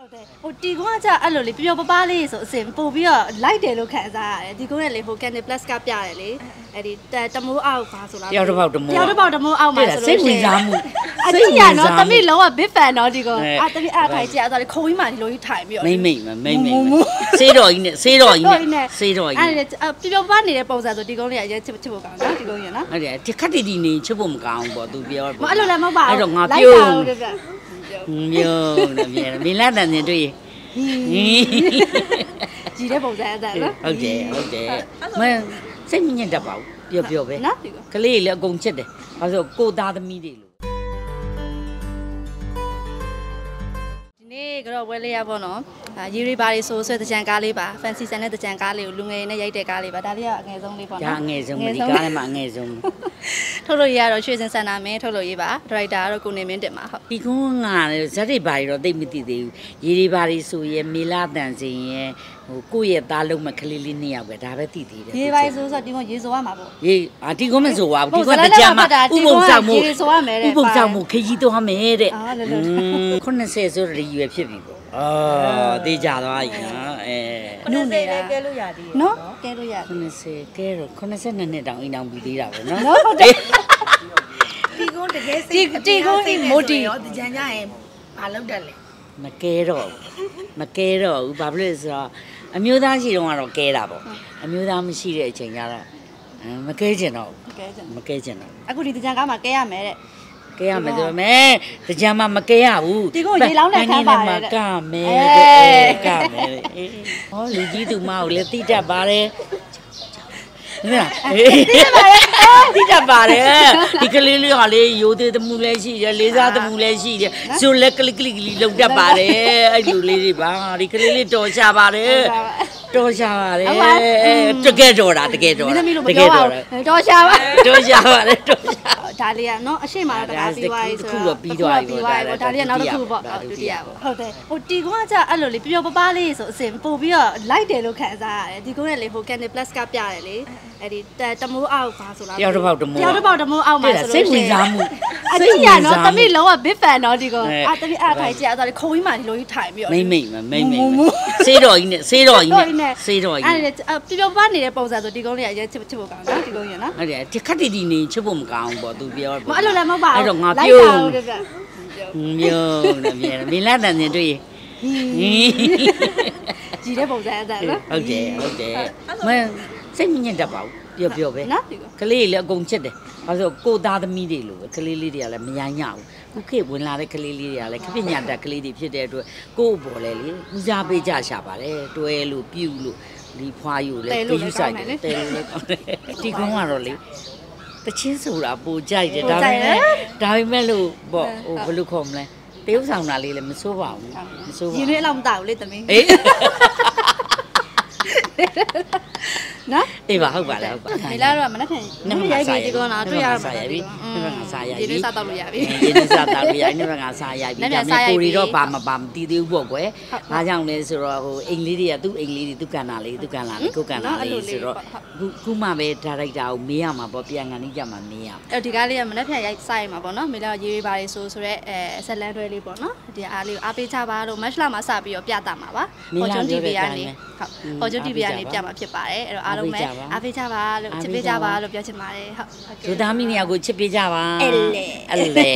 ဟုတ်တယ်ဟိုတီကွန်းကကြအဲ့လိုလေပျော်ပပားလေးဆိုအစင်ပို့ပြီးတော့လိုက်တယ်လို့ခံစားရတယ်ဒီကုန်းကလေဟို Candy Plus ကပြတယ်လေအဲ့ဒီတတမိုးအောက်ပါဆိုလားတယောက်တစ်ပေါက်တစ်မိုးတယောက်တစ်ပေါက်တမိုးအောက်မှာတဲ့ဆိုစိလို့တ်ဝင်စားမှုအစိတိတ်ရဝင်နော်စားတမှုမိလုံးဝ big fan နော်ဒီကုန်းအဲအာတမိအားထိုင်ကြအဲ့ဒါလေခုံကြီးမှဒီလိုကြီးထိုင်ပြီးတော့မိမ့်မိမ့်မမိမ့်မိမ့်မူမူစေးတော်ကြီးနဲ့စေးတော်ကြီးတော့နဲ့စေးတော်ကြီးအဲ့နဲ့ဒါပျော်ပပားနေတဲ့ပုံစံဆိုဒီကုန်းလေးကရဲချစ်ချစ်ဖို့ကောင်းနော်ဒီကုန်းကြီးနော်ဟုတ်တယ်ဒီခက်တီတီနေချစ်ဖို့မကောင်းဘူးပေါ့သူပြောမအဲ့လိုလည်းမဟုတ်ပါဘူးအဲ့တော့ငါလိုက်ပြုံးတာဟုတ်ကဲ့ မျိုးနဲ့မြဲမင်းလာတန်တင်တွေ့ရင်ကြည်တဲ့ပုံစံအသက်နော်ဟုတ်တယ်ဟုတ်တယ်မစိတ်မညစ်တတ်ပါဘူးပြောပြောပဲနော်ဒီကုန်းကလေးတွေလည်းအကုန်ချစ်တယ်ဘာလို့လဲဆိုတော့ကိုသားသမီးတွေလို့ဒီနေ့ကတော့ဝဲလေးရပေါ့နော်အာရီရီဘာတွေဆိုဆွဲတကြံကားလေးပါ fancy ဆန်တဲ့တကြံကားလေးကိုလူငယ်နဲ့ရိုက်တဲ့ကားလေးပါဒါလေးကအငယ်ဆုံးလေးပေါ့ဒါနော်အငယ်ဆုံးပဲဒီကားထဲမှာအငယ်ဆုံးပဲ ထုတ်လို့ရရတော့ရွှေစင်စန္ဒာမင်းထုတ်လို့ရပါဒရိုက်တာကတော့ကိုနေမင်းတင်ပါဟုတ်ဒီကုန်းကဇက်တွေဘာတွေတော့သိပ်မသိသေးဘူးရေတွေဘာတွေဆိုရဲမေလာတန်စင်ရဲဟိုကိုယ့်ရဲ့သားလုံးမကလေးလေးနှစ်ယောက်ပဲဒါပဲသိသေးတယ်ရေပိုင်းဆိုဆိုဒီကရေဆိုရမှာပေါ့ရေအာဒီကုန်းမဆိုပါဘူးဟုတ်ဒီကုန်းတကြမှာဇာတ်လမ်းမှာဥပုံဆောင်မှုဒီကုန်းကရေဆိုရမယ်တဲ့ဥပုံဆောင်မှုခကြီးတော့မယ်တဲ့အာလောလော80ဆိုရည်ရွယ်ဖြစ်ပြီပေါ့ အာတေးကြသွားပြီနော်အဲနုနေတာကဲလို့ရသေးနော်ကဲလို့ရတယ်80ကဲတော့82နှစ်တောင်အိမ်အောင်ပြီးသေးတာပဲနော်နော်ဟုတ်တယ်ဒီကုန်းတကယ်စိတ်ဒီဒီကုန်းဒီမိုတီရောတကြံကြရင်မလုပ်တတ်လေမကဲတော့ဘူးမကဲတော့ဘူးဘာဖြစ်လို့လဲဆိုတော့အမျိုးသားရှိတော့ကတော့ကဲတာပေါ့အမျိုးသားမရှိတဲ့အချိန်ကျတော့အဲမကဲချင်တော့ကဲကြဘူးမကဲချင်တော့ဘူးအခုဒီတကြံကားမှာကဲရမယ်တဲ့ ကဲရမယ်ဆိုတော့မဲတကြံမှာမကဲရဘူးဒီကုန်းရေလောင်းတဲ့ခန်းပါတယ်တဲ့ကမယ်အဲတဲ့ကမယ်တဲ့အေးဟောလူကြီးသူမကိုလည်းတိတတ်ပါတယ်နော်တိတတ်ပါတယ်တိတတ်ပါတယ်ဒီကလေးလေးကလေရိုးသေးသမှုလည်းရှိတယ်လေးစားသမှုလည်းရှိတယ်ဇိုလက်ကလစ်ကလစ်ကလေးလုံတတ်ပါတယ်အဲ့လူလေးတွေပါဒီကလေးလေးတော်ရှာပါတယ် တော်ရှာပါတယ်တကယ်တော်တာတကယ်တော်မင်းတာသမီးလို့မတကပြောယ်ပါတော်ဘူးတာတော်ရှာပါတော်ရှာပါတယ်တော်ရှာဒါလေးကနော်အရှိမတော့တကားပြီးသွားပြီဆိုတစ်ခုတော့ပြီးသွားပြီပေါ့ဒါလေးကနောက်တစ်ခုပေါ့ဒါဒုဒုတိတိယယပေါ့ဟုတ်တယ်ဟိုတီကွန်းကကြအဲ့လိုလေပျော်ပပားလေးဆိုအစင်ပို့ပြီးတော့လိုက်တယ်လို့ခံစားရတယ်ဒီကုန်းကလေဟို Candy Plus ကပြတယ်လေအဲ့ဒီတမိုးအောက်ပါဆိုလားတယောက်တစ်ပေါက်တစ်မိုးတယောက်တစ်ပေါက်တမိုးအောက်မှာတဲ့ဆိုစိလို့တ်ဝင်စားမှု အစိတိတ်ရဝင်နော်စားမှုတမိလုံးဝ big fan နော်ဒီကုန်းအဲအာတမိအားထိုင်ကြအဲ့ဒါလေခုံကြီးမှဒီလိုကြီးထိုင်ပြီးတော့မိမ့်မိမ့်မမိမ့်မိမ့်မူမူစေးတော်ကြီးနဲ့စေးတော်ကြီးတော်ကြီးနဲ့နဲ့စေးတော်ကြီးအဲ့နဲ့ဒါပျော်ပပားနေတဲ့ပုံစံဆိုဒီကုန်းလေးကရဲချစ်ချစ်ဖို့ကောင်းနော်ဒီကုန်းကြီးနော်ဟုတ်တယ်ဒီခက်တီတီနေချစ်ဖို့မကောင်းဘူးပေါ့သူပြောမအဲ့လိုလည်းမဟုတ်ပါဘူးအဲ့တော့ငါလိုက်ပြုံးတာဟုတ်ကဲ့မျိုးနဲ့မြဲမင်းလာတန်တင်တွေ့ရင်ကြည်တဲ့ပုံစံအသက်နော်ဟုတ်တယ်ဟုတ်တယ်မ စိတ်မညစ်တတ်ပါဘူးပြောပြောပဲနော်ဒီကုန်းကလေးတွေလည်းအကုန်ချစ်တယ်ဘာလို့လဲဆိုတော့ကိုသားသမီးတွေလို့ပဲကလေးလေးတွေကလည်းမရညဘူးခုခေတ်ဝင်လာတဲ့ကလေးလေးတွေကလည်းခပညာတတ်ကလေးတွေဖြစ်တဲ့အတွက်ကိုယ့်ဘော်လဲလေဦးစားပေးကြရှာပါတယ်တွဲလို့ပြုတ်လို့ဒီဖွားယူလဲတယူဆိုင်တယ်တဲလို့လည်းကောင်းတယ်ဒီကုန်းကတော့လေတချင်းဆိုတာပူကြိုက်တယ်ဒါပေမဲ့ဒါပေမဲ့လို့ပေါ့ဟိုဘယ်လိုခေါ်မလဲတရုပ်ဆောင်တာလေးလည်းမစိုးပါဘူးမစိုးပါရင်းဘူးနှင်းလောက်မတောက်ဘူးလေသမီးအေးနော်အေးပါဟုတ်ပါလားဟုတ်ပါမေလာတော့မနှက်ထင်နမရိုငါက်စာပြီးရဒီကောနော်တွေ့ရစာရပြီနမငါစာရပြီဒီနေ့စားတော့လို့ရပြီဒီနေ့စားတာလို့ရနမငါစာရပြီနမဒါစာပေရိုက်မဲ့ပြီကိုရီတော့ပါမပါမတည်သေးဘူးပေါ့ကွယ်ဟုတ်။ဘာကြောင့်လဲဆိုတော့ဟိုအိမ်လေးတွေကသူ့အိမ်လေးတွေသူ့ကန်တာလေးသူ့ကန်လာလေးကိုကန်လာနော်အဲ့လိုလေးလေးဆိုတော့ပေါ့ဟုတ်ခုခုမှပဲဒါရိုက်တာကိုမေးရမှာပေါ့ပြန်ကန်နေကြမှာမေးရမှာအဲ့ဒီကားလေးကမနှက်ထင်ရိုက်စားရမှာပေါ့နော်မေလာရေးရေးပါလေဆိုဆိုတော့အဲဆက်လန်းတွဲလေးပေါ့နော်ဒီအားလေးကိုအားပေးချပါလို့မတ်လမှာစပြီးတော့ပြတာမှာပါ Fortune TV ကနေဟုတ် Fortune TV ကနေပြမှာဖြစ်ပါတယ်အဲ့တော့အားလုံးပဲအားပေးချပါလို့ချစ်ပေးကြပါလို့ပြောချင်ပါတယ်ဟုတ်ဒုသားမိနေရာကိုချစ်ပေးကြပါအဲ့လေအဲ့လေ